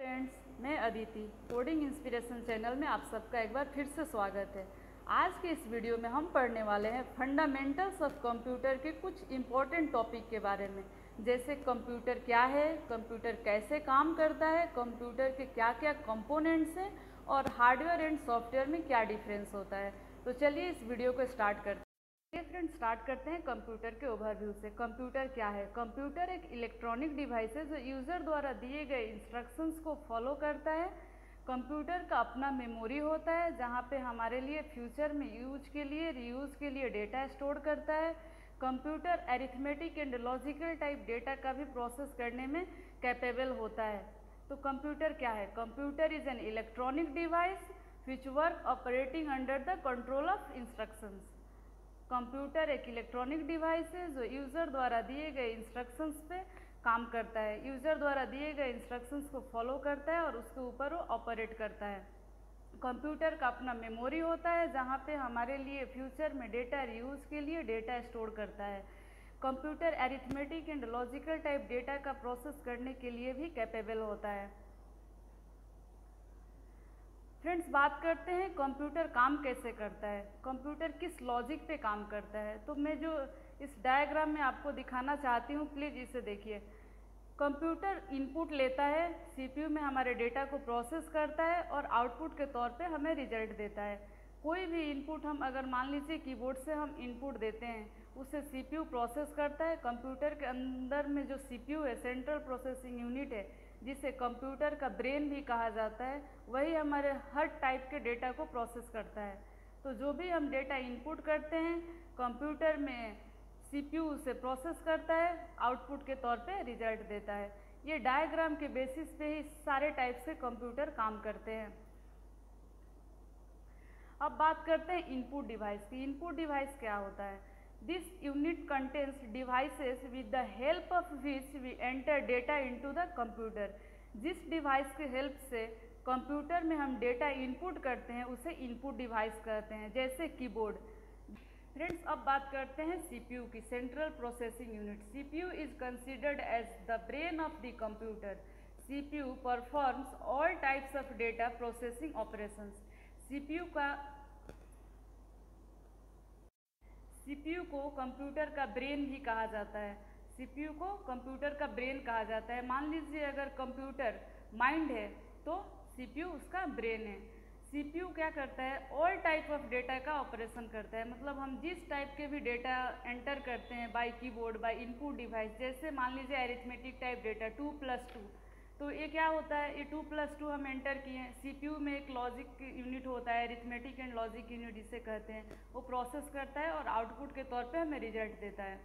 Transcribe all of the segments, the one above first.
Friends मैं Aditi coding inspiration channel में आप सबका एक बार फिर से स्वागत है। आज के इस वीडियो में हम पढ़ने वाले हैं फंडामेंटल्स ऑफ़ कंप्यूटर के कुछ इम्पोर्टेंट टॉपिक के बारे में। जैसे कंप्यूटर क्या है कंप्यूटर कैसे काम करता है कंप्यूटर के क्या क्या कंपोनेंट्स हैं और हार्डवेयर एंड सॉफ्टवेयर में क्या डिफरेंस होता है। तो चलिए इस वीडियो को स्टार्ट करते चलिए फ्रेंड स्टार्ट करते हैं कंप्यूटर के ओवरव्यू से। कंप्यूटर क्या है? कंप्यूटर एक इलेक्ट्रॉनिक डिवाइस है जो यूज़र द्वारा दिए गए इंस्ट्रक्शंस को फॉलो करता है। कंप्यूटर का अपना मेमोरी होता है, जहाँ पे हमारे लिए फ्यूचर में यूज़ के लिए रीयूज के लिए डेटा स्टोर करता है। Computer arithmetic and logical type data का भी प्रोसेस करने में कैपेबल होता है। तो कंप्यूटर क्या है? Computer is an electronic device which work operating under the control of instructions computer, एक इलेक्ट्रॉनिक डिवाइस है जो यूज़र द्वारा दिए गए इंस्ट्रक्शंस पे काम करता है। यूज़र द्वारा दिए गए इंस्ट्रक्शंस को फॉलो करता है और उसके ऊपर वो ऑपरेट करता है। कंप्यूटर का अपना मेमोरी होता है, जहाँ पे हमारे लिए फ्यूचर में डेटा रीयूज़ के लिए डेटा स्टोर करता है। Computer arithmetic and logical type data का प्रोसेस करने के लिए भी कैपेबल होता है। फ्रेंड्स बात करते हैं कंप्यूटर काम कैसे करता है? कंप्यूटर किस लॉजिक पे काम करता है? तो मैं जो इस डायग्राम में आपको दिखाना चाहती हूँ प्लीज़ इसे देखिए। कंप्यूटर इनपुट लेता है सीपीयू में हमारे डेटा को प्रोसेस करता है और आउटपुट के तौर पे हमें रिज़ल्ट देता है। कोई भी इनपुट हम अगर मान लीजिए कीबोर्ड से हम इनपुट देते हैं, उसे सीपीयू प्रोसेस करता है। कंप्यूटर के अंदर में जो सीपीयू है सेंट्रल प्रोसेसिंग यूनिट है जिसे कंप्यूटर का ब्रेन भी कहा जाता है, वही हमारे हर टाइप के डेटा को प्रोसेस करता है। तो जो भी हम डेटा इनपुट करते हैं, कंप्यूटर में सीपीयू उसे प्रोसेस करता है, आउटपुट के तौर पे रिज़ल्ट देता है। ये डायग्राम के बेसिस पे ही सारे टाइप से कंप्यूटर काम करते हैं। अब बात करते हैं इनपुट डिवाइस की। इनपुट डिवाइस क्या होता है? This unit contains devices with the help of which we enter data into the computer जिस डिवाइस के हेल्प से कंप्यूटर में हम डेटा इनपुट करते हैं, उसे इनपुट डिवाइस कहते हैं, जैसे कीबोर्ड फ्रेंड्स अब बात करते हैं सीपीयू की central processing unit CPU is considered as the brain of the computer CPU performs all types of data processing operations CPU का सीपीयू को कंप्यूटर का ब्रेन भी कहा जाता है। सीपीयू को कंप्यूटर का ब्रेन कहा जाता है। मान लीजिए अगर कंप्यूटर माइंड है तो सीपीयू उसका ब्रेन है। सीपीयू क्या करता है? ऑल टाइप ऑफ़ डेटा का ऑपरेशन करता है। मतलब हम जिस टाइप के भी डेटा एंटर करते हैं by keyboard by input device जैसे मान लीजिए arithmetic type data two plus two तो ये क्या होता है? ये टू प्लस टू हम एंटर किए हैं। CPU में एक लॉजिक यूनिट होता है अरिथमेटिक एंड लॉजिक यूनिट जिसे कहते हैं। वो प्रोसेस करता है और आउटपुट के तौर पे हमें रिज़ल्ट देता है।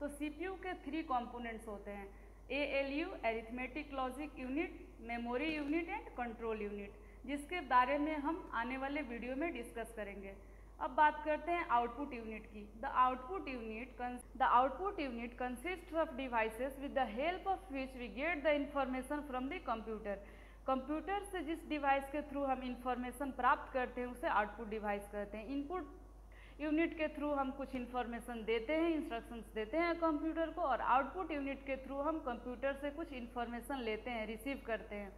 तो सीपीयू के थ्री कंपोनेंट्स होते हैं। A L U arithmetic logic unit memory unit and control unit जिसके बारे में हम आने वाले वीडियो में डिस्कस करेंगे। अब बात करते हैं आउटपुट यूनिट की. The output unit the output unit consist of devices with the help of which we get the information from the computer computer से जिस डिवाइस के थ्रू हम इंफॉर्मेशन प्राप्त करते हैं, उसे आउटपुट डिवाइस कहते हैं. इनपुट यूनिट के थ्रू हम कुछ इन्फॉर्मेशन देते हैं इंस्ट्रक्शंस देते हैं कंप्यूटर को और आउटपुट यूनिट के थ्रू हम कंप्यूटर से कुछ इन्फॉर्मेशन लेते हैं रिसीव करते हैं.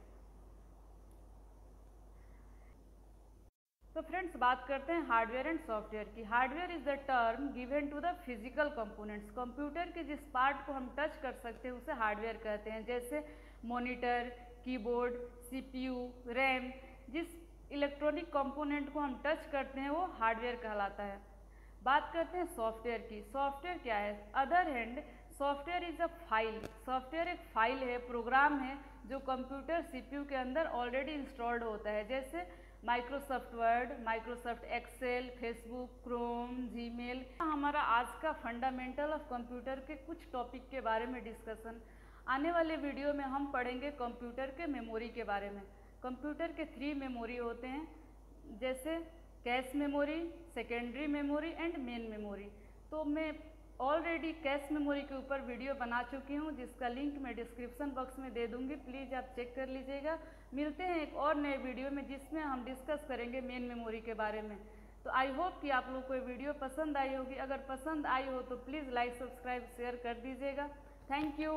तो फ्रेंड्स बात करते हैं हार्डवेयर एंड सॉफ्टवेयर की। Hardware is the term given to the physical components computer के जिस पार्ट को हम टच कर सकते हैं, उसे हार्डवेयर कहते हैं। जैसे मॉनिटर कीबोर्ड सीपीयू रैम जिस इलेक्ट्रॉनिक कंपोनेंट को हम टच करते हैं, वो हार्डवेयर कहलाता है। बात करते हैं सॉफ्टवेयर की। सॉफ्टवेयर क्या है? Other hand software is a file software एक फ़ाइल है प्रोग्राम है, जो कंप्यूटर सीपीयू के अंदर ऑलरेडी इंस्टॉल्ड होता है। जैसे Microsoft Word Microsoft Excel Facebook Chrome Gmail हमारा आज का फंडामेंटल ऑफ़ कंप्यूटर के कुछ टॉपिक के बारे में डिस्कशन आने वाले वीडियो में हम पढ़ेंगे कंप्यूटर के मेमोरी के बारे में। कंप्यूटर के थ्री मेमोरी होते हैं, जैसे cache memory secondary memory and main memory तो मैं ऑलरेडी कैश मेमोरी के ऊपर वीडियो बना चुकी हूँ, जिसका लिंक मैं डिस्क्रिप्शन बॉक्स में दे दूँगी। प्लीज़ आप चेक कर लीजिएगा। मिलते हैं एक और नए वीडियो में, जिसमें हम डिस्कस करेंगे मेन मेमोरी के बारे में। तो आई होप कि आप लोग को ये वीडियो पसंद आई होगी। अगर पसंद आई हो तो प्लीज़ लाइक सब्सक्राइब शेयर कर दीजिएगा। Thank you